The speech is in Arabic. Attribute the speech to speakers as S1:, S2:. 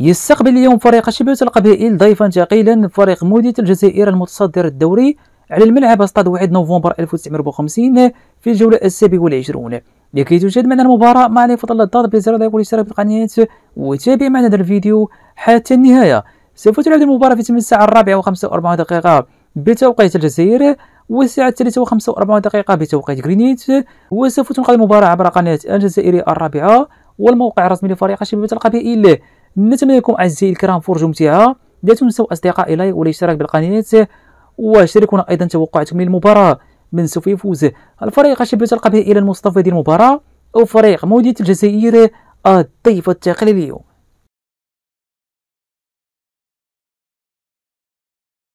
S1: يستقبل اليوم فريق شبيبة القبائل ضيفا ثقيلا فريق مودية الجزائر المتصدر الدوري على الملعب استاد 1 نوفمبر 1954 في الجولة السابعة والعشرون. لكي تشاهد معنا المباراة ما عليك فضل الضغط بزر لايك والاشتراك في القناة وتابع معنا هذا الفيديو حتى النهاية. سوف تعود المباراة في الساعة الرابعة وخمسة وأربعة دقيقة بتوقيت الجزائر والساعة الثالثة وخمسة وأربعة دقيقة بتوقيت غرينيت. وسوف تنقل المباراة عبر قناة الجزائر الرابعة والموقع الرسمي لفريق شبيبة القبائل نتمنى لكم أعزائي الكرام فرجة ممتعة. لا تنسوا أصدقائي لايك والاشتراك بالقناة. وشاركونا أيضا توقعاتكم للمباراة. من سوف يفوز الفريق شبيبة القبائل المستضيف المباراة. أو فريق مودية الجزائر الضيف اليوم